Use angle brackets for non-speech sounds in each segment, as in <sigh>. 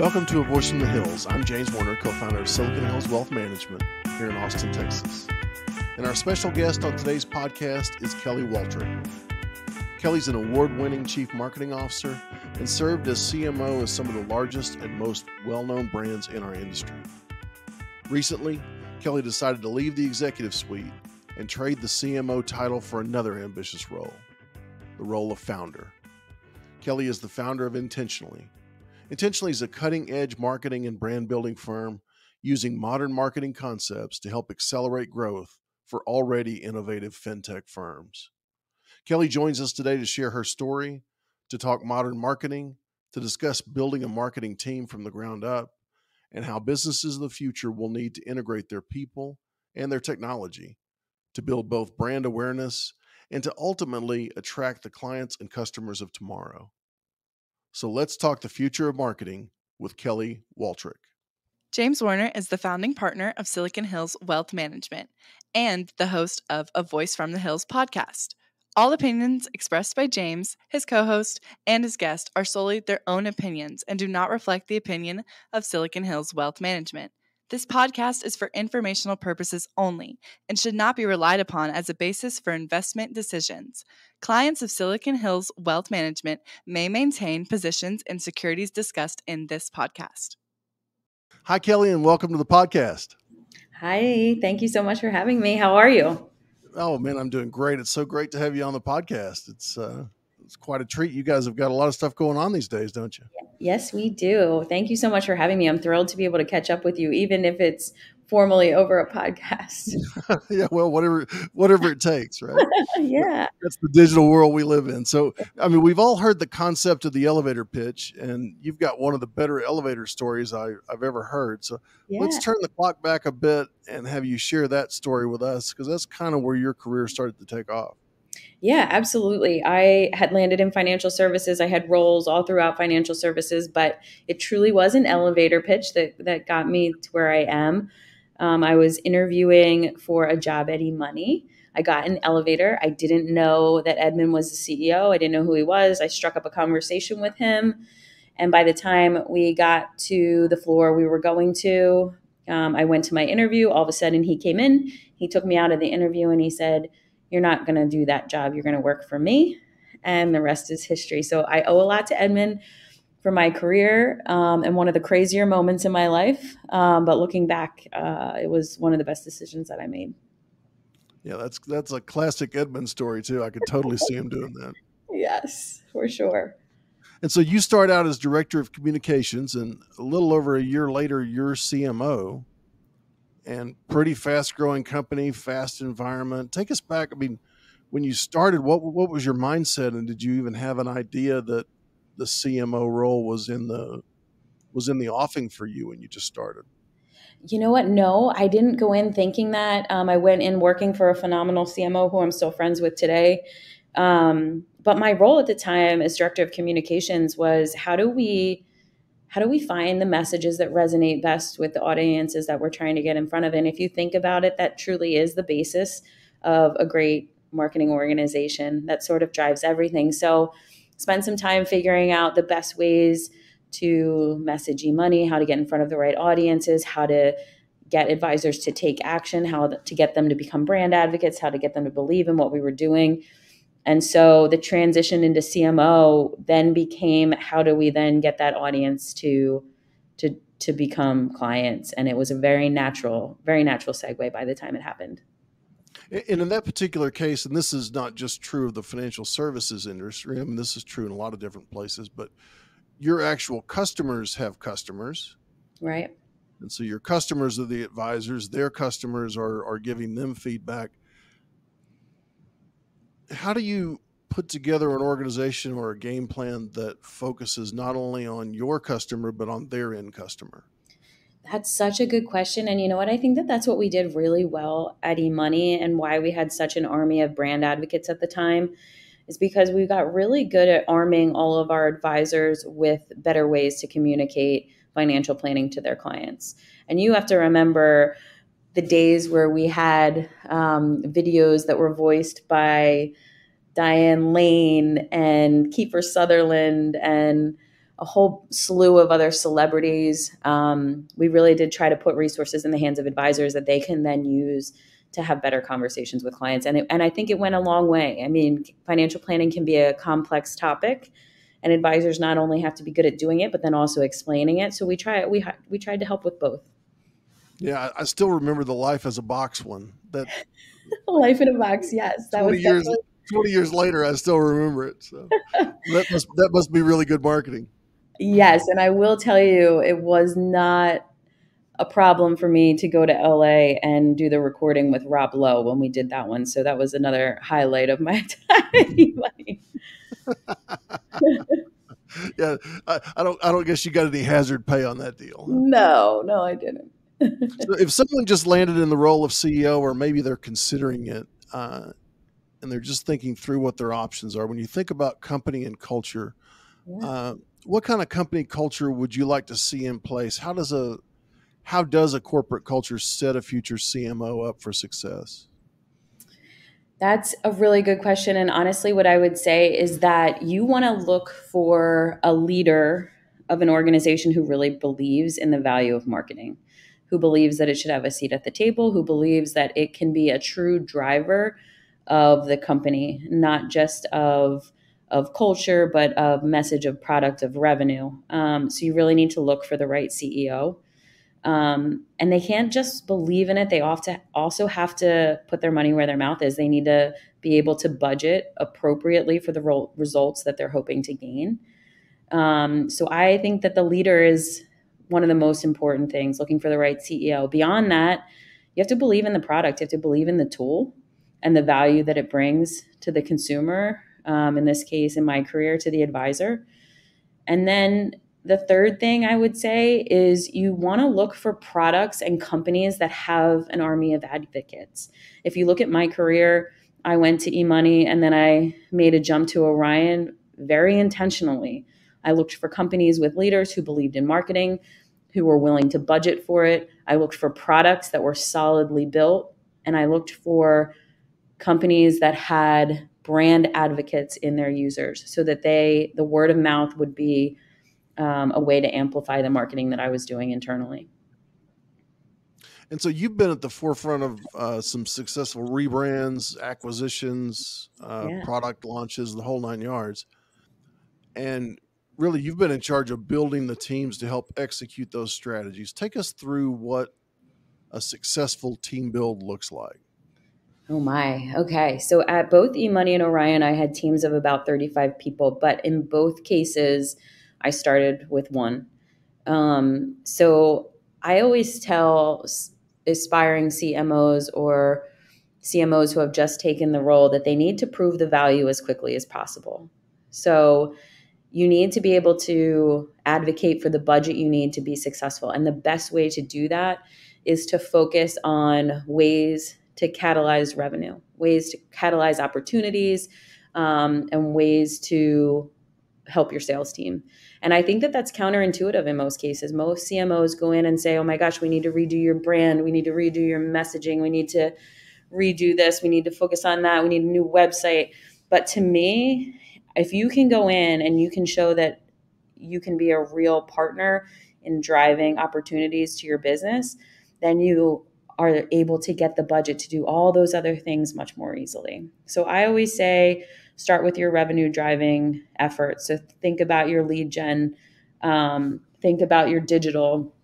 Welcome to A Voice from the Hills. I'm James Warner, co founder of Silicon Hills Wealth Management here in Austin, Texas. And our special guest on today's podcast is Kelly Waltrich. Kelly's an award winning chief marketing officer and served as CMO of some of the largest and most well known brands in our industry. Recently, Kelly decided to leave the executive suite and trade the CMO title for another ambitious role the role of founder. Kelly is the founder of Intentionally. Intentionally is a cutting edge marketing and brand building firm using modern marketing concepts to help accelerate growth for already innovative fintech firms. Kelly joins us today to share her story, to talk modern marketing, to discuss building a marketing team from the ground up, and how businesses of the future will need to integrate their people and their technology to build both brand awareness and to ultimately attract the clients and customers of tomorrow. So let's talk the future of marketing with Kelly Waltrich. James Warner is the founding partner of Silicon Hills Wealth Management and the host of A Voice from the Hills podcast. All opinions expressed by James, his co host, and his guest are solely their own opinions and do not reflect the opinion of Silicon Hills Wealth Management. This podcast is for informational purposes only and should not be relied upon as a basis for investment decisions. Clients of Silicon Hills Wealth Management may maintain positions in securities discussed in this podcast. Hi, Kelly, and welcome to the podcast. Hi, thank you so much for having me. How are you? Oh man, I'm doing great. It's so great to have you on the podcast. It's uh, it's quite a treat. You guys have got a lot of stuff going on these days, don't you? Yes, we do. Thank you so much for having me. I'm thrilled to be able to catch up with you, even if it's formally over a podcast. <laughs> yeah, well, whatever whatever it takes, right? <laughs> yeah. That's the digital world we live in. So, I mean, we've all heard the concept of the elevator pitch, and you've got one of the better elevator stories I, have ever heard. So, yeah. let's turn the clock back a bit and have you share that story with us because that's kind of where your career started to take off. Yeah, absolutely. I had landed in financial services. I had roles all throughout financial services, but it truly was an elevator pitch that that got me to where I am. Um, I was interviewing for a job at eMoney. I got an elevator. I didn't know that Edmond was the CEO. I didn't know who he was. I struck up a conversation with him. And by the time we got to the floor we were going to, um, I went to my interview. All of a sudden, he came in. He took me out of the interview and he said, You're not going to do that job. You're going to work for me. And the rest is history. So I owe a lot to Edmond for my career um, and one of the crazier moments in my life. Um, but looking back, uh, it was one of the best decisions that I made. Yeah, that's that's a classic Edmond story too. I could totally see him doing that. Yes, for sure. And so you start out as director of communications, and a little over a year later, you're CMO, and pretty fast growing company, fast environment. Take us back. I mean, when you started, what what was your mindset, and did you even have an idea that the CMO role was in the was in the offing for you when you just started? You know what? No, I didn't go in thinking that. Um, I went in working for a phenomenal CMO who I'm still friends with today. Um, but my role at the time as director of communications was how do we how do we find the messages that resonate best with the audiences that we're trying to get in front of and if you think about it that truly is the basis of a great marketing organization that sort of drives everything so spend some time figuring out the best ways to message e money, how to get in front of the right audiences, how to get advisors to take action, how to get them to become brand advocates, how to get them to believe in what we were doing. And so the transition into CMO then became how do we then get that audience to to to become clients and it was a very natural very natural segue by the time it happened. And in that particular case, and this is not just true of the financial services industry, I mean, this is true in a lot of different places, but your actual customers have customers. Right. And so your customers are the advisors, their customers are, are giving them feedback. How do you put together an organization or a game plan that focuses not only on your customer, but on their end customer? That's such a good question. And you know what? I think that that's what we did really well at eMoney and why we had such an army of brand advocates at the time is because we got really good at arming all of our advisors with better ways to communicate financial planning to their clients. And you have to remember the days where we had um, videos that were voiced by Diane Lane and Kiefer Sutherland and a whole slew of other celebrities. Um, we really did try to put resources in the hands of advisors that they can then use to have better conversations with clients. And, it, and I think it went a long way. I mean, financial planning can be a complex topic and advisors not only have to be good at doing it, but then also explaining it. So we try, we, we tried to help with both. Yeah. I still remember the life as a box one that <laughs> life in a box. Yes. That 20 was years, 20 years later, I still remember it. So that must, that must be really good marketing. Yes, and I will tell you, it was not a problem for me to go to LA and do the recording with Rob Lowe when we did that one. So that was another highlight of my <laughs> time. <laughs> yeah, I, I, don't. I don't guess you got any hazard pay on that deal. No, no, I didn't. <laughs> so if someone just landed in the role of CEO, or maybe they're considering it, uh, and they're just thinking through what their options are, when you think about company and culture. Yeah. Uh, what kind of company culture would you like to see in place? How does a how does a corporate culture set a future CMO up for success? That's a really good question. And honestly, what I would say is that you want to look for a leader of an organization who really believes in the value of marketing, who believes that it should have a seat at the table, who believes that it can be a true driver of the company, not just of of culture, but of message of product of revenue. Um, so you really need to look for the right CEO. Um, and they can't just believe in it. They often also have to put their money where their mouth is. They need to be able to budget appropriately for the ro- results that they're hoping to gain. Um, so I think that the leader is one of the most important things, looking for the right CEO. Beyond that, you have to believe in the product, you have to believe in the tool and the value that it brings to the consumer um, in this case, in my career, to the advisor. And then the third thing I would say is you want to look for products and companies that have an army of advocates. If you look at my career, I went to eMoney and then I made a jump to Orion very intentionally. I looked for companies with leaders who believed in marketing, who were willing to budget for it. I looked for products that were solidly built, and I looked for companies that had brand advocates in their users so that they the word of mouth would be um, a way to amplify the marketing that i was doing internally. And so you've been at the forefront of uh, some successful rebrands acquisitions uh, yeah. product launches the whole nine yards. And really you've been in charge of building the teams to help execute those strategies. Take us through what a successful team build looks like Oh my. Okay. So at both eMoney and Orion, I had teams of about 35 people, but in both cases, I started with one. Um, so I always tell aspiring CMOs or CMOs who have just taken the role that they need to prove the value as quickly as possible. So you need to be able to advocate for the budget you need to be successful. And the best way to do that is to focus on ways to catalyze revenue, ways to catalyze opportunities, um, and ways to help your sales team. And I think that that's counterintuitive in most cases. Most CMOs go in and say, oh my gosh, we need to redo your brand, we need to redo your messaging, we need to redo this, we need to focus on that, we need a new website. But to me, if you can go in and you can show that you can be a real partner in driving opportunities to your business, then you are able to get the budget to do all those other things much more easily. So I always say start with your revenue driving efforts. So think about your lead gen, um, think about your digital,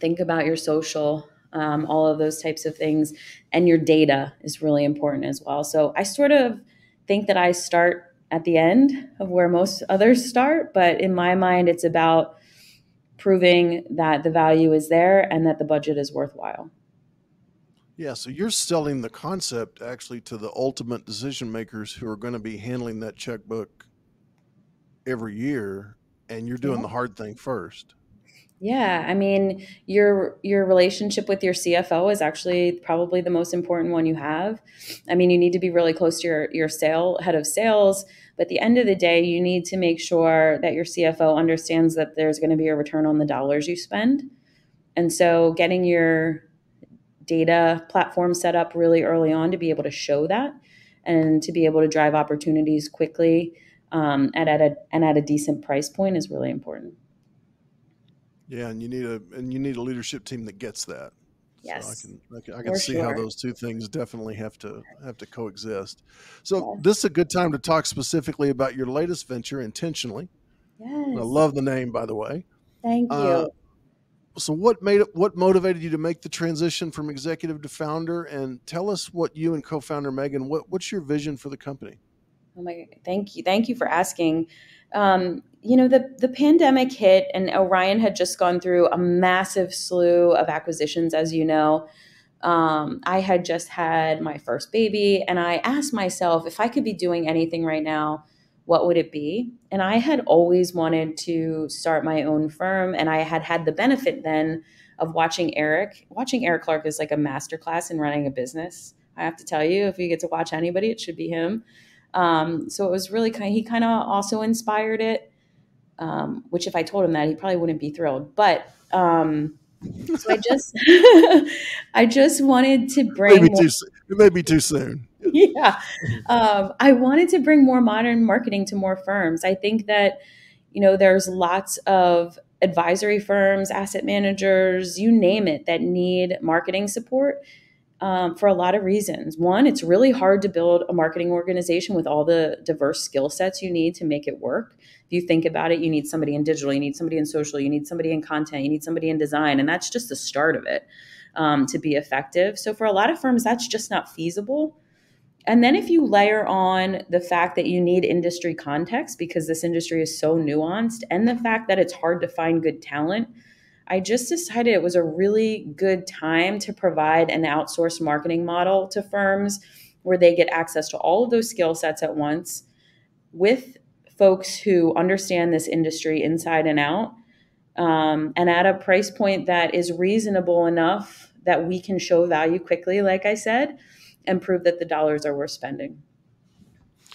think about your social, um, all of those types of things. And your data is really important as well. So I sort of think that I start at the end of where most others start, but in my mind, it's about proving that the value is there and that the budget is worthwhile. Yeah, so you're selling the concept actually to the ultimate decision makers who are going to be handling that checkbook every year, and you're doing yeah. the hard thing first. Yeah, I mean, your your relationship with your CFO is actually probably the most important one you have. I mean, you need to be really close to your your sale head of sales, but at the end of the day, you need to make sure that your CFO understands that there's going to be a return on the dollars you spend. And so, getting your data platform set up really early on to be able to show that and to be able to drive opportunities quickly um, and at a and at a decent price point is really important. Yeah, and you need a and you need a leadership team that gets that. Yes, so I can I can, I can see sure. how those two things definitely have to have to coexist. So yeah. this is a good time to talk specifically about your latest venture, intentionally. Yes, I love the name, by the way. Thank you. Uh, so what made it what motivated you to make the transition from executive to founder? And tell us what you and co-founder megan what, what's your vision for the company? Oh my thank you thank you for asking. Um, you know the the pandemic hit and orion had just gone through a massive slew of acquisitions as you know. Um, i had just had my first baby and i asked myself if i could be doing anything right now what would it be? And I had always wanted to start my own firm, and I had had the benefit then of watching Eric. Watching Eric Clarke is like a masterclass in running a business. I have to tell you, if you get to watch anybody, it should be him. Um, so it was really kind. Of, he kind of also inspired it. Um, which, if I told him that, he probably wouldn't be thrilled. But um, so I just, <laughs> <laughs> I just wanted to bring. Maybe too, it may be too soon. <laughs> yeah. Um, I wanted to bring more modern marketing to more firms. I think that, you know, there's lots of advisory firms, asset managers, you name it, that need marketing support um, for a lot of reasons. One, it's really hard to build a marketing organization with all the diverse skill sets you need to make it work. If you think about it, you need somebody in digital, you need somebody in social, you need somebody in content, you need somebody in design, and that's just the start of it um, to be effective. So for a lot of firms, that's just not feasible. And then if you layer on the fact that you need industry context because this industry is so nuanced and the fact that it's hard to find good talent, I just decided it was a really good time to provide an outsourced marketing model to firms where they get access to all of those skill sets at once with folks who understand this industry inside and out um, and at a price point that is reasonable enough that we can show value quickly, like I said and prove that the dollars are worth spending.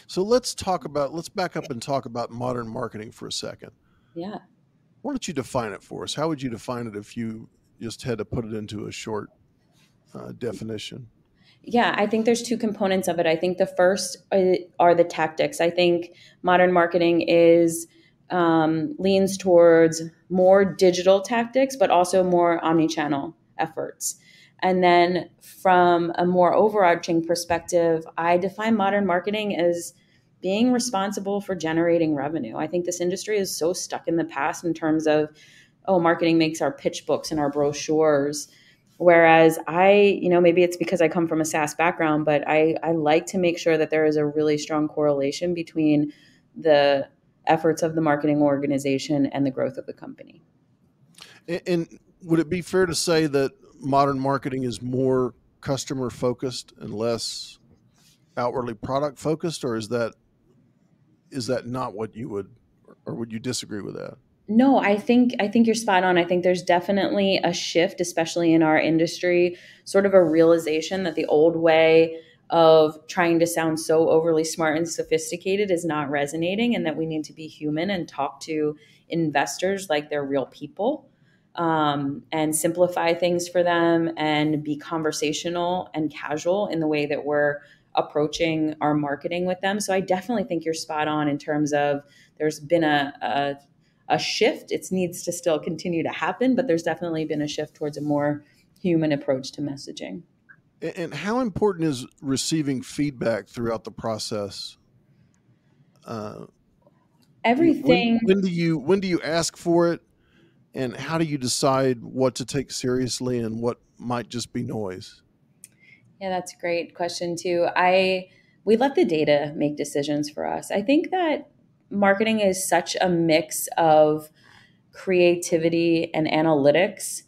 So let's talk about, let's back up and talk about modern marketing for a second. Yeah. Why don't you define it for us? How would you define it if you just had to put it into a short uh, definition? Yeah, I think there's two components of it. I think the first uh, are the tactics. I think modern marketing is um, leans towards more digital tactics, but also more omni-channel efforts. And then from a more overarching perspective, I define modern marketing as being responsible for generating revenue. I think this industry is so stuck in the past in terms of, oh, marketing makes our pitch books and our brochures. Whereas I, you know, maybe it's because I come from a SaaS background, but I, I like to make sure that there is a really strong correlation between the efforts of the marketing organization and the growth of the company. And, and would it be fair to say that modern marketing is more customer focused and less outwardly product focused, or is that is that not what you would, or would you disagree with that? No, I think I think you're spot on. I think there's definitely a shift, especially in our industry, sort of a realization that the old way of trying to sound so overly smart and sophisticated is not resonating, and that we need to be human and talk to investors like they're real people um, and simplify things for them and be conversational and casual in the way that we're approaching our marketing with them. So I definitely think you're spot on in terms of there's been a, a, a shift. It needs to still continue to happen, but there's definitely been a shift towards a more human approach to messaging. And how important is receiving feedback throughout the process? Uh, Everything. When, when, do you when do you ask for it? and how do you decide what to take seriously and what might just be noise yeah that's a great question too i we let the data make decisions for us i think that marketing is such a mix of creativity and analytics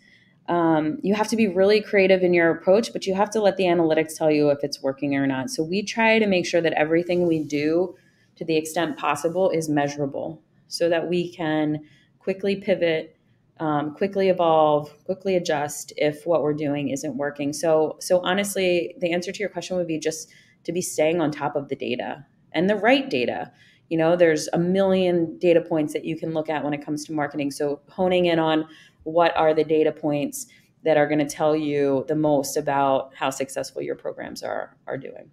um, you have to be really creative in your approach but you have to let the analytics tell you if it's working or not so we try to make sure that everything we do to the extent possible is measurable so that we can quickly pivot um, quickly evolve, quickly adjust if what we're doing isn't working. So, so honestly, the answer to your question would be just to be staying on top of the data and the right data. You know, there's a million data points that you can look at when it comes to marketing. So, honing in on what are the data points that are going to tell you the most about how successful your programs are are doing.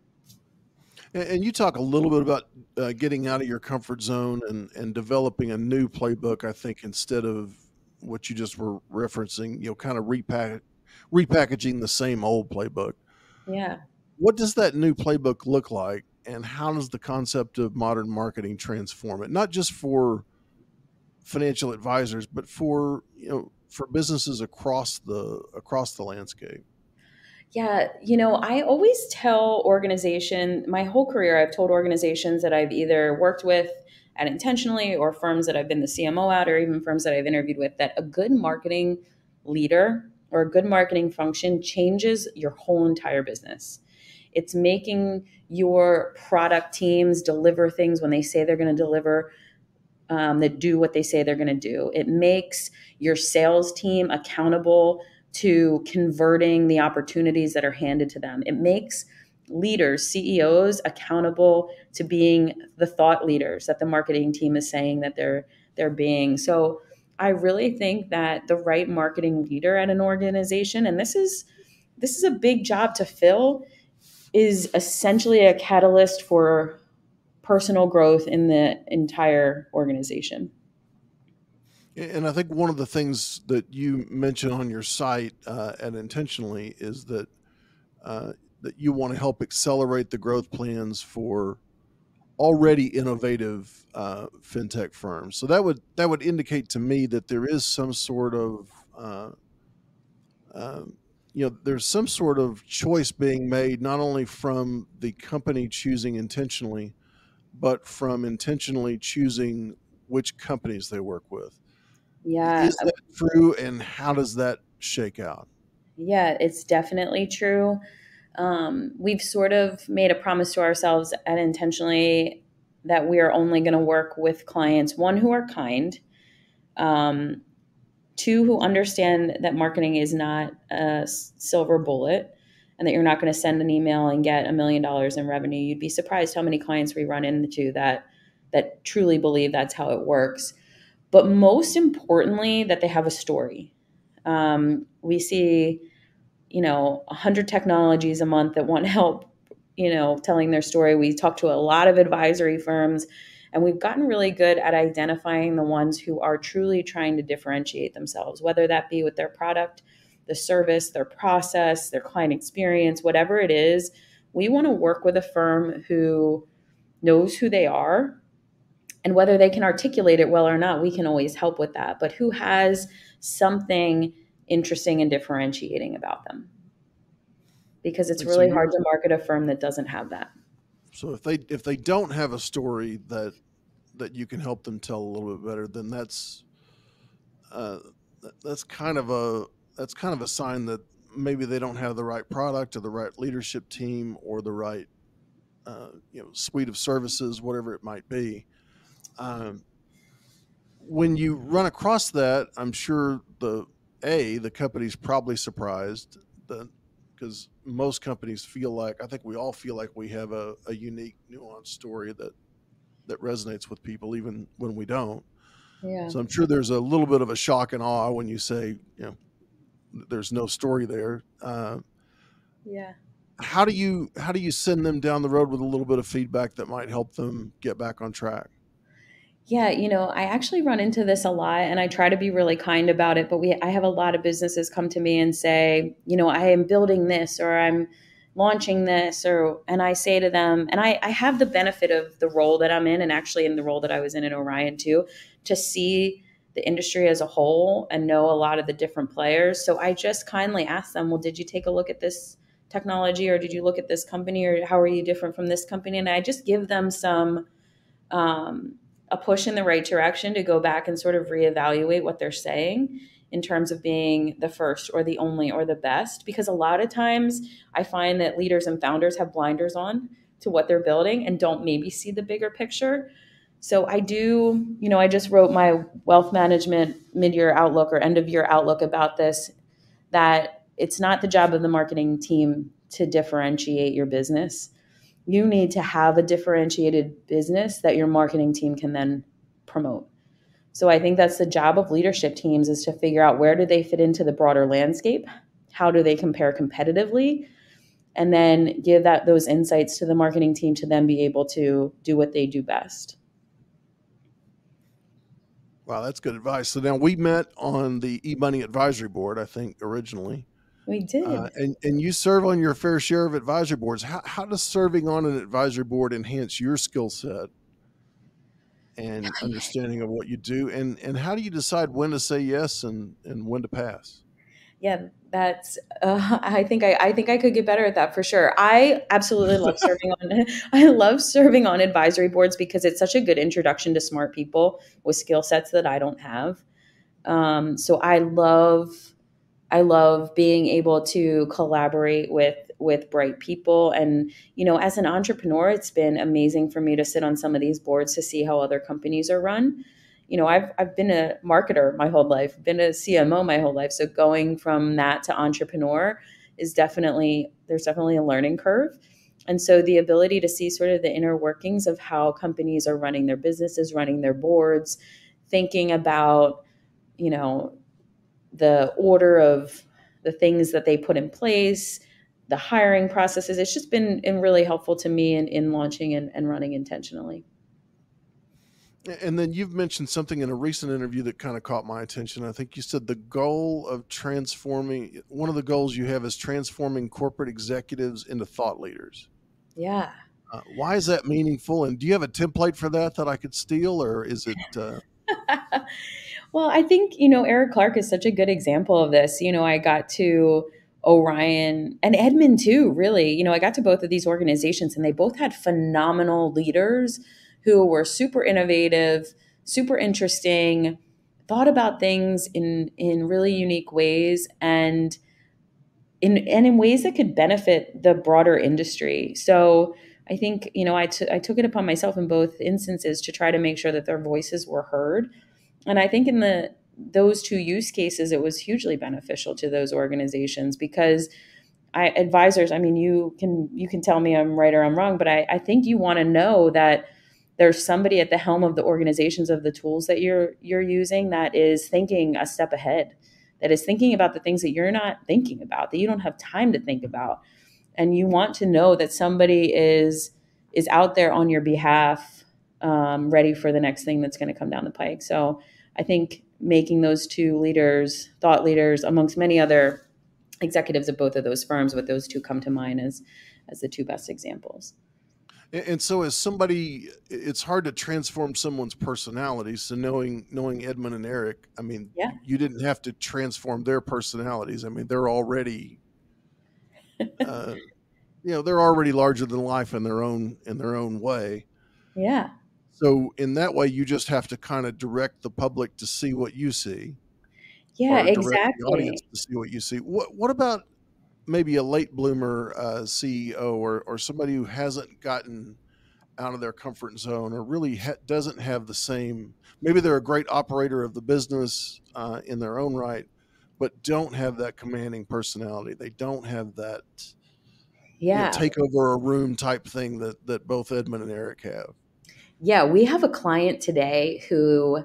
And you talk a little bit about uh, getting out of your comfort zone and, and developing a new playbook. I think instead of what you just were referencing, you know, kind of repack, repackaging the same old playbook. Yeah. What does that new playbook look like, and how does the concept of modern marketing transform it? Not just for financial advisors, but for you know for businesses across the across the landscape. Yeah, you know, I always tell organization my whole career I've told organizations that I've either worked with at intentionally or firms that I've been the CMO at or even firms that I've interviewed with that a good marketing leader or a good marketing function changes your whole entire business. It's making your product teams deliver things when they say they're going to deliver, um, that do what they say they're going to do. It makes your sales team accountable to converting the opportunities that are handed to them. It makes leaders, CEOs accountable to being the thought leaders that the marketing team is saying that they're they're being. So I really think that the right marketing leader at an organization and this is this is a big job to fill is essentially a catalyst for personal growth in the entire organization. And I think one of the things that you mention on your site uh, and intentionally is that uh, that you want to help accelerate the growth plans for already innovative uh, fintech firms. So that would that would indicate to me that there is some sort of uh, uh, you know there's some sort of choice being made not only from the company choosing intentionally, but from intentionally choosing which companies they work with. Yeah, is that true, and how does that shake out? Yeah, it's definitely true um, we've sort of made a promise to ourselves and intentionally that we are only going to work with clients one who are kind um, two who understand that marketing is not a silver bullet and that you're not going to send an email and get a million dollars in revenue you'd be surprised how many clients we run into that that truly believe that's how it works. But most importantly that they have a story. Um, we see you know, 100 technologies a month that want <laughs> help, you know, telling their story. We talk to a lot of advisory firms and we've gotten really good at identifying the ones who are truly trying to differentiate themselves, whether that be with their product, the service, their process, their client experience, whatever it is. We want to work with a firm who knows who they are. And whether they can articulate it well or not, we can always help with that, but who has something interesting and differentiating about them? Because it's really hard to market a firm that doesn't have that so if they if they don't have a story that that you can help them tell a little bit better then that's uh, that's kind of a that's kind of a sign that maybe they don't have the right product or the right leadership team or the right uh, you know suite of services whatever it might be. Um, when you run across that i'm sure the a the company's probably surprised that because most companies feel like I think we all feel like we have a, a unique, nuanced story that that resonates with people, even when we don't. Yeah. So I'm sure there's a little bit of a shock and awe when you say, you know, there's no story there. Uh, yeah. How do you how do you send them down the road with a little bit of feedback that might help them get back on track? Yeah, you know, I actually run into this a lot and I try to be really kind about it, but we I have a lot of businesses come to me and say, you know, I am building this or I'm launching this or and I say to them, and I, I have the benefit of the role that I'm in and actually in the role that I was in at Orion too, to see the industry as a whole and know a lot of the different players. So I just kindly ask them, well, did you take a look at this technology or did you look at this company or how are you different from this company? And I just give them some um, a push in the right direction to go back and sort of reevaluate what they're saying in terms of being the first or the only or the best. Because a lot of times i find that leaders and founders have blinders on to what they're building and don't maybe see the bigger picture. So i do you know i just wrote my wealth management mid-year outlook or end of year outlook about this that it's not the job of the marketing team to differentiate your business you need to have a differentiated business that your marketing team can then promote. So I think that's the job of leadership teams is to figure out where do they fit into the broader landscape? How do they compare competitively? and then give that those insights to the marketing team to then be able to do what they do best. Wow, that's good advice. So now we met on the eMoney Advisory Board, I think, originally. We did. Uh, and, and you serve on your fair share of advisory boards. How, how does serving on an advisory board enhance your skill set and <laughs> understanding of what you do? And, and how do you decide when to say yes and, and when to pass? Yeah, that's. Uh, <laughs> I think I, I think I could get better at that for sure. I absolutely love <laughs> serving on. I love serving on advisory boards because it's such a good introduction to smart people with skill sets that I don't have. Um, so I love I love being able to collaborate with with bright people and you know as an entrepreneur it's been amazing for me to sit on some of these boards to see how other companies are run. You know, I've I've been a marketer my whole life, been a CMO my whole life, so going from that to entrepreneur is definitely there's definitely a learning curve. And so the ability to see sort of the inner workings of how companies are running their businesses, running their boards, thinking about, you know, the order of the things that they put in place, the hiring processes. It's just been, really helpful to me in, in launching and, and running intentionally. And then you've mentioned something in a recent interview that kind of caught my attention. I think you said the goal of transforming, one of the goals you have is transforming corporate executives into thought leaders. Yeah. Uh, why is that meaningful? And do you have a template for that that I could steal, or is it? Uh... <laughs> Well, I think, you know, Eric Clarke is such a good example of this. You know, I got to Orion and Edmond too, really. You know, I got to both of these organizations and they both had phenomenal leaders who were super innovative, super interesting, thought about things in in really unique ways and in and in ways that could benefit the broader industry. So I think, you know, I, t- I took it upon myself in both instances to try to make sure that their voices were heard and I think in the those two use cases, it was hugely beneficial to those organizations because I advisors, I mean, you can you can tell me I'm right or I'm wrong, but I, I think you want to know that there's somebody at the helm of the organizations of the tools that you're you're using that is thinking a step ahead, that is thinking about the things that you're not thinking about, that you don't have time to think about. And you want to know that somebody is is out there on your behalf, um, ready for the next thing that's going to come down the pike. So I think making those two leaders, thought leaders, amongst many other executives of both of those firms, but those two come to mind as as the two best examples. And so, as somebody, it's hard to transform someone's personality. So, knowing knowing Edmond and Eric, I mean, yeah. you didn't have to transform their personalities. I mean, they're already, <laughs> uh, you know, they're already larger than life in their own in their own way. Yeah. So in that way, you just have to kind of direct the public to see what you see. Yeah, exactly. The audience to see what you see. What What about maybe a late bloomer uh, CEO or or somebody who hasn't gotten out of their comfort zone or really ha- doesn't have the same? Maybe they're a great operator of the business uh, in their own right, but don't have that commanding personality. They don't have that yeah you know, take over a room type thing that that both Edmond and Eric have. Yeah, we have a client today who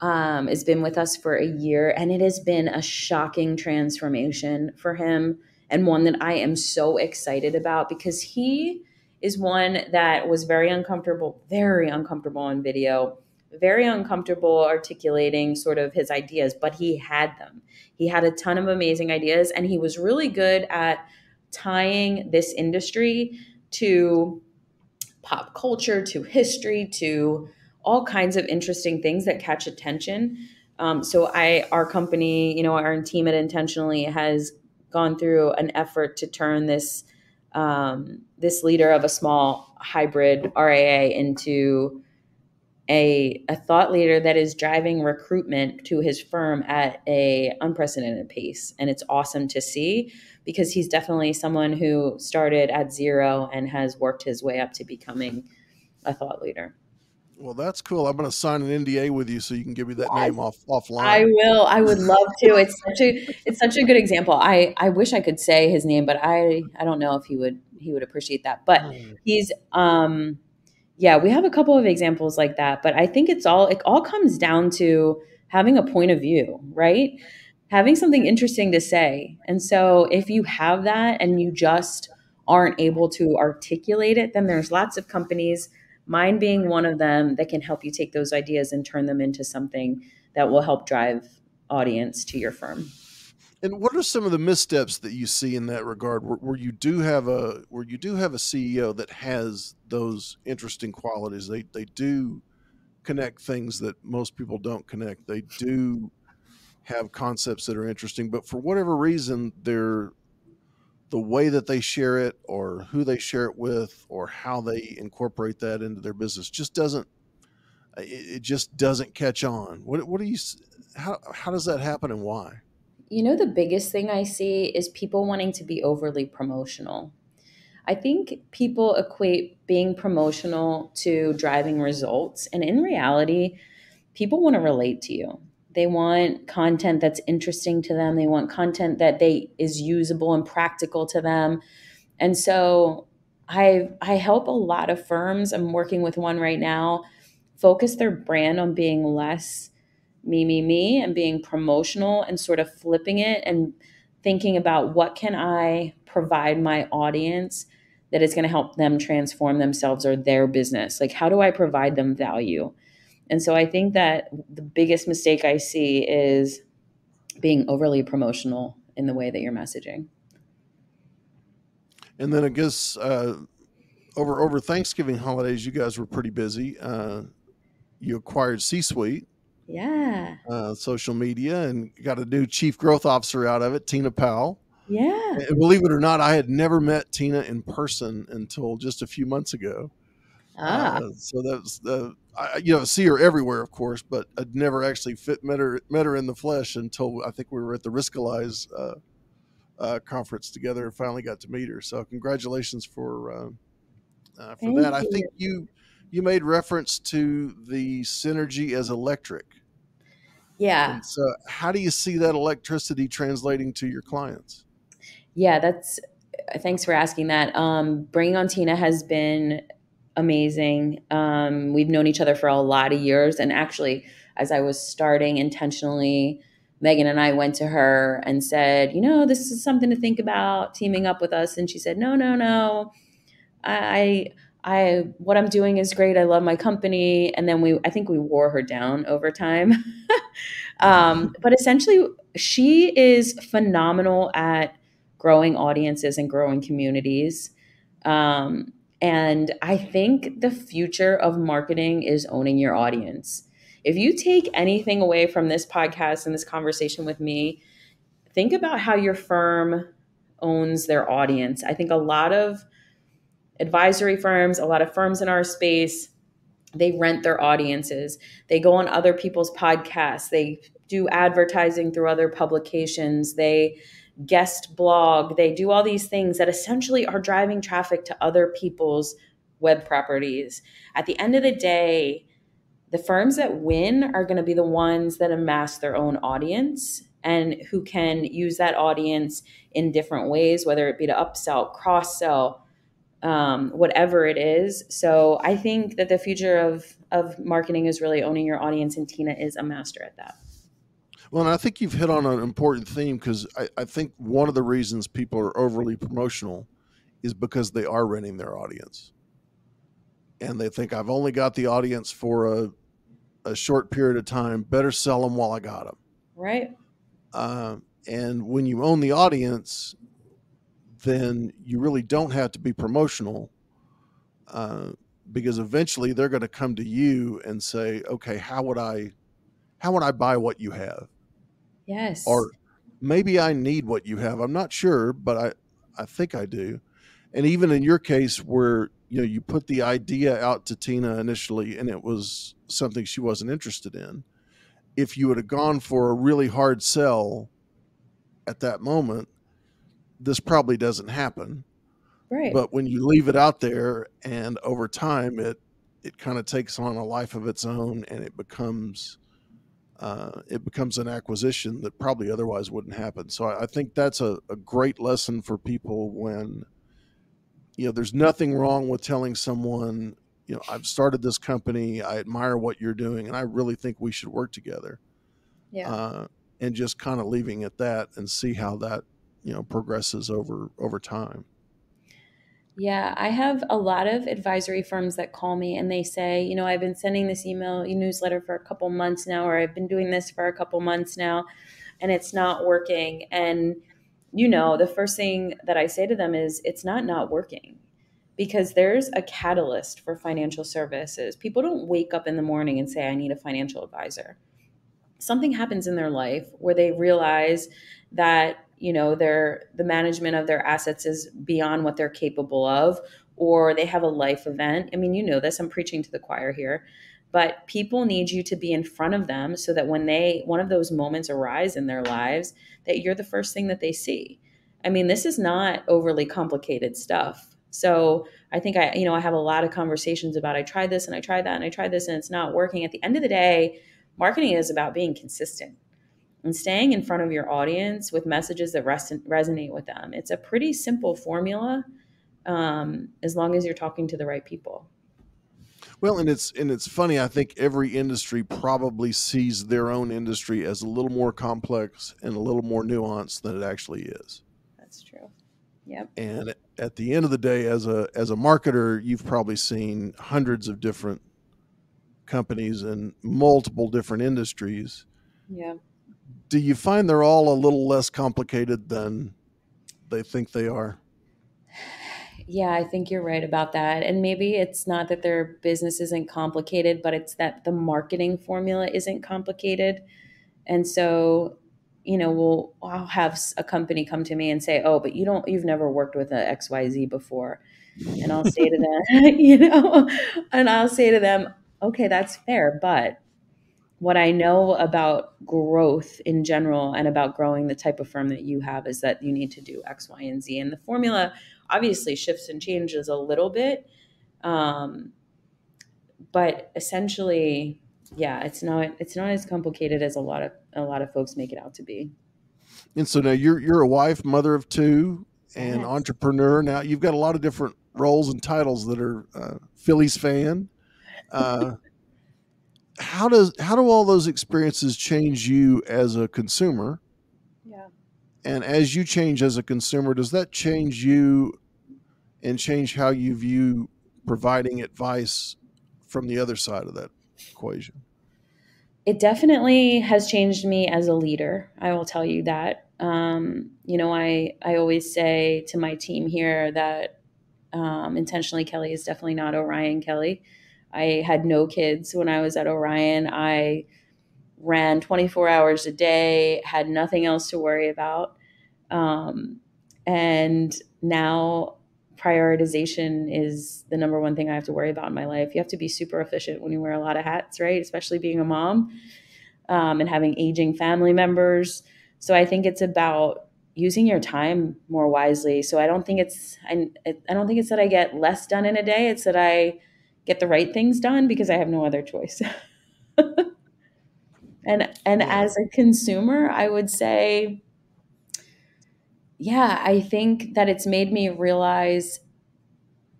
um, has been with us for a year, and it has been a shocking transformation for him, and one that I am so excited about because he is one that was very uncomfortable, very uncomfortable on video, very uncomfortable articulating sort of his ideas, but he had them. He had a ton of amazing ideas, and he was really good at tying this industry to pop culture to history to all kinds of interesting things that catch attention. Um, so I, our company, you know, our team at Intentionally has gone through an effort to turn this um, this leader of a small hybrid RIA into a, a thought leader that is driving recruitment to his firm at a unprecedented pace, and it's awesome to see because he's definitely someone who started at zero and has worked his way up to becoming a thought leader. Well, that's cool. I'm going to sign an NDA with you so you can give me that name off offline. I will. I would love to. It's such a it's such a good example. I I wish I could say his name, but I I don't know if he would he would appreciate that. But hmm. he's um yeah, we have a couple of examples like that, but I think it's all it all comes down to having a point of view, right? Having something interesting to say. And so if you have that and you just aren't able to articulate it, then there's lots of companies, mine being one of them, that can help you take those ideas and turn them into something that will help drive audience to your firm. And what are some of the missteps that you see in that regard, where, where, you do have a where you do have a CEO that has those interesting qualities? They they do connect things that most people don't connect. They do have concepts that are interesting, but for whatever reason, they're the way that they share it or who they share it with or how they incorporate that into their business just doesn't it, just doesn't catch on. What, what do you how, how does that happen and why? You know the biggest thing i see is people wanting to be overly promotional. I think people equate being promotional to driving results and in reality people want to relate to you they want content that's interesting to them. They want content that they is usable and practical to them. And so I I help a lot of firms. I'm working with one right now focus their brand on being less me me me and being promotional and sort of flipping it and thinking about what can I provide my audience that is going to help them transform themselves or their business? Like how do I provide them value? And so I think that the biggest mistake I see is being overly promotional in the way that you're messaging. And then I guess uh, over over Thanksgiving holidays, you guys were pretty busy. Uh, you acquired C Suite, yeah, uh, social media, and got a new chief growth officer out of it, Tina Powell. Yeah, and believe it or not, I had never met Tina in person until just a few months ago. Ah. Uh, so that's the I, you know see her everywhere, of course, but I'd never actually fit met her met her in the flesh until I think we were at the Riskalyze uh, uh, conference together and finally got to meet her. So congratulations for uh, uh for Thank that. You. I think you you made reference to the synergy as electric. Yeah. And so how do you see that electricity translating to your clients? Yeah, that's thanks for asking that. Um, bringing on Tina has been amazing. Um, we've known each other for a lot of years. And actually, as I was starting intentionally, Megan and I went to her and said, you know, this is something to think about teaming up with us. And she said, no, no, no. I, I, what I'm doing is great. I love my company. And then we, I think we wore her down over time. <laughs> um, but essentially, she is phenomenal at growing audiences and growing communities. Um, and I think the future of marketing is owning your audience. If you take anything away from this podcast and this conversation with me, think about how your firm owns their audience. I think a lot of advisory firms, a lot of firms in our space, they rent their audiences. They go on other people's podcasts. They do advertising through other publications. They guest blog. They do all these things that essentially are driving traffic to other people's web properties. At the end of the day, the firms that win are going to be the ones that amass their own audience and who can use that audience in different ways, whether it be to upsell, cross sell, um, whatever it is. So I think that the future of of marketing is really owning your audience, and Tina is a master at that. Well, and I think you've hit on an important theme because I, I, think one of the reasons people are overly promotional is because they are renting their audience. And they think, I've only got the audience for a, a short period of time. Better sell them while I got them. Right. Uh, and when you own the audience, then you really don't have to be promotional uh, because eventually they're going to come to you and say, okay, how would I, how would I buy what you have? Yes. Or maybe I need what you have. I'm not sure, but I, I think I do. And even in your case where, you know, you put the idea out to Tina initially and it was something she wasn't interested in. If you would have gone for a really hard sell at that moment, this probably doesn't happen. Right. But when you leave it out there and over time it it kind of takes on a life of its own and it becomes uh, it becomes an acquisition that probably otherwise wouldn't happen. So I, I think that's a, a, great lesson for people when, you know, there's nothing wrong with telling someone, you know, I've started this company, I admire what you're doing, and I really think we should work together. Yeah. Uh, and just kind of leaving at that and see how that, you know, progresses over over time. Yeah, I have a lot of advisory firms that call me and they say, you know, I've been sending this email newsletter for a couple months now, or I've been doing this for a couple months now, and it's not working. And, you know, the first thing that I say to them is, it's not not working because there's a catalyst for financial services. People don't wake up in the morning and say, I need a financial advisor. Something happens in their life where they realize that you know their the management of their assets is beyond what they're capable of or they have a life event. I mean you know this i'm preaching to the choir here but people need you to be in front of them so that when they one of those moments arise in their lives that you're the first thing that they see. I mean this is not overly complicated stuff. So I think I, you know, I have a lot of conversations about I tried this and I tried that and I tried this and it's not working. At the end of the day, marketing is about being consistent and staying in front of your audience with messages that res- resonate with them. It's a pretty simple formula um, as long as you're talking to the right people. Well, and it's and it's funny. I think every industry probably sees their own industry as a little more complex and a little more nuanced than it actually is. That's true. Yep. And at the end of the day, as a as a marketer, you've probably seen hundreds of different companies in multiple different industries. Yeah. Do you find they're all a little less complicated than they think they are? Yeah, I think you're right about that. And maybe it's not that their business isn't complicated, but it's that the marketing formula isn't complicated. And so you know, we'll I'll have a company come to me and say, "Oh, but you don't you've never worked with a XYZ before." And I'll say to them, <laughs> you know, and I'll say to them, "Okay, that's fair, but what I know about growth in general and about growing the type of firm that you have is that you need to do X, Y, and Z. And the formula obviously shifts and changes a little bit. Um, but essentially, yeah, it's not it's not as complicated as a lot of a lot of folks make it out to be. And so now you're you're a wife, mother of two, and yes. entrepreneur. Now you've got a lot of different roles and titles that are uh, Phillies fan. Uh, how does how do all those experiences change you as a consumer? Yeah. And as you change as a consumer, does that change you and change how you view providing advice from the other side of that equation? It definitely has changed me as a leader. I will tell you that. Um, you know, I I always say to my team here that um, Intention.ly Kelly is definitely not Orion Kelly. I had no kids when I was at Orion. I ran 24 hours a day, had nothing else to worry about. Um, and now prioritization is the number one thing I have to worry about in my life. You have to be super efficient when you wear a lot of hats, right? Especially being a mom um, and having aging family members. So I think it's about using your time more wisely. So I don't think it's I, I don't think it's that I get less done in a day. It's that I get the right things done because I have no other choice. <laughs> and and as a consumer, I would say yeah, I think that it's made me realize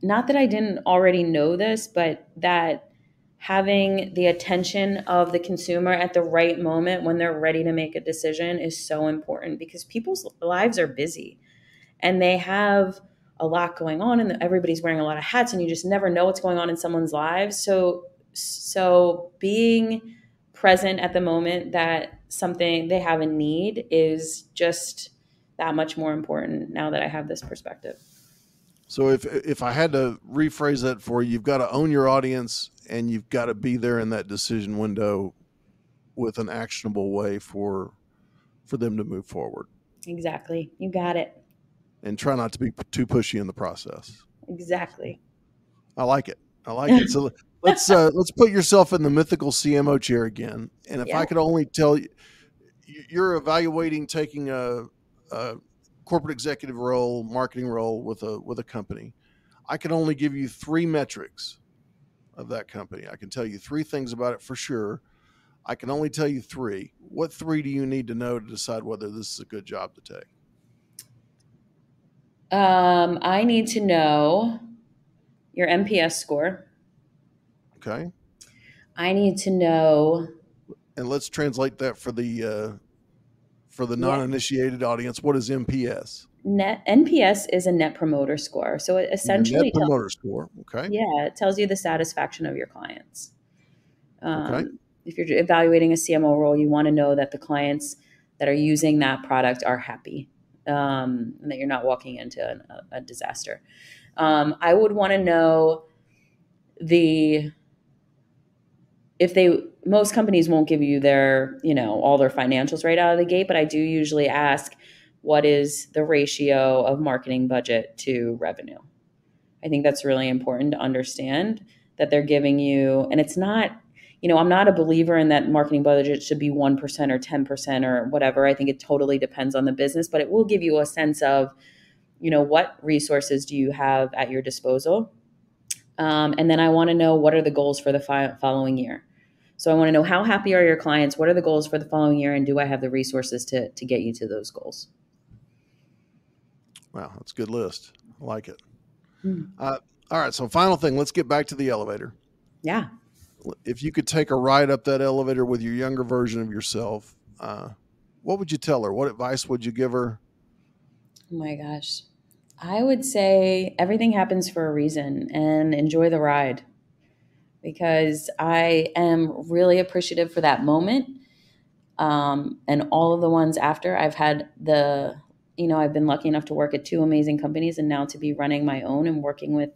not that I didn't already know this, but that having the attention of the consumer at the right moment when they're ready to make a decision is so important because people's lives are busy and they have a lot going on and everybody's wearing a lot of hats and you just never know what's going on in someone's lives. So so being present at the moment that something they have a need is just that much more important now that I have this perspective. So if if I had to rephrase that for you, you've got to own your audience and you've got to be there in that decision window with an actionable way for for them to move forward. Exactly. You got it. And try not to be too pushy in the process. Exactly. I like it. I like it. So <laughs> let's uh, let's put yourself in the mythical CMO chair again. And if yeah. I could only tell you, you're evaluating taking a a corporate executive role, marketing role with a with a company, I can only give you three metrics of that company. I can tell you three things about it for sure. I can only tell you three. What three do you need to know to decide whether this is a good job to take? Um, I need to know your NPS score. Okay. I need to know. And let's translate that for the uh, for the non-initiated audience, what is NPS? net NPS is a net promoter score. So it essentially net promoter tells, score. Okay. Yeah, it tells you the satisfaction of your clients. Um, okay. If you're evaluating a CMO role, you want to know that the clients that are using that product are happy um, and that you're not walking into an, a, disaster. Um, I would want to know the if they most companies won't give you their you know all their financials right out of the gate, but I do usually ask what is the ratio of marketing budget to revenue. I think that's really important to understand that they're giving you, and it's not you know, I'm not a believer in that marketing budget should be 1% or 10% or whatever. I think it totally depends on the business, but it will give you a sense of, you know, what resources do you have at your disposal? Um, and then I want to know what are the goals for the fi- following year. So I want to know how happy are your clients? What are the goals for the following year? And do I have the resources to, to get you to those goals? Wow, that's a good list. I like it. Mm. Uh, all right. So, final thing, let's get back to the elevator. Yeah if you could take a ride up that elevator with your younger version of yourself, uh, what would you tell her? What advice would you give her? Oh my gosh. I would say everything happens for a reason and enjoy the ride because I am really appreciative for that moment. Um, and all of the ones after, I've had the, you know, I've been lucky enough to work at two amazing companies and now to be running my own and working with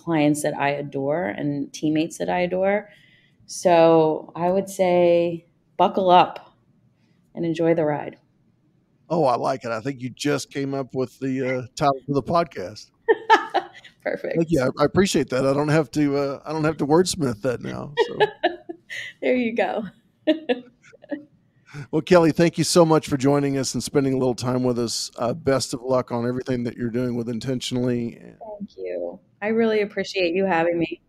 clients that I adore and teammates that I adore. So I would say buckle up and enjoy the ride. Oh, I like it. I think you just came up with the uh, title for the podcast. <laughs> Perfect. Thank you. I, I, appreciate that. I don't have to. Uh, I don't have to wordsmith that now. So. <laughs> there you go. <laughs> well, Kelly, thank you so much for joining us and spending a little time with us. Uh, best of luck on everything that you're doing with Intention.ly. Thank you. I really appreciate you having me.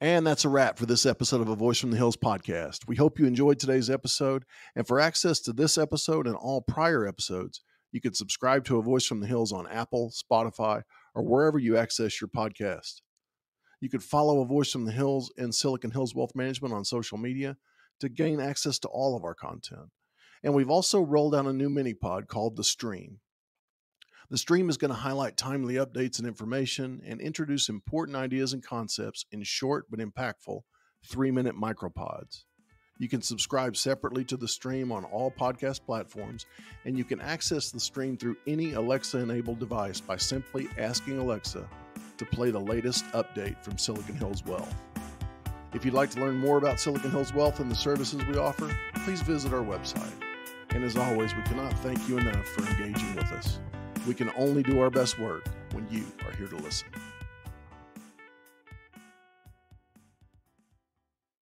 And that's a wrap for this episode of A Voice from the Hills podcast. We hope you enjoyed today's episode. And for access to this episode and all prior episodes, you can subscribe to A Voice from the Hills on Apple, Spotify, or wherever you access your podcast. You can follow A Voice from the Hills and Silicon Hills Wealth Management on social media to gain access to all of our content. And we've also rolled out a new mini pod called The Stream. The stream is going to highlight timely updates and information and introduce important ideas and concepts in short but impactful three minute micropods. You can subscribe separately to the stream on all podcast platforms, and you can access the stream through any Alexa enabled device by simply asking Alexa to play the latest update from Silicon Hills Wealth. If you'd like to learn more about Silicon Hills Wealth and the services we offer, please visit our website. And as always, we cannot thank you enough for engaging with us. We can only do our best work when you are here to listen.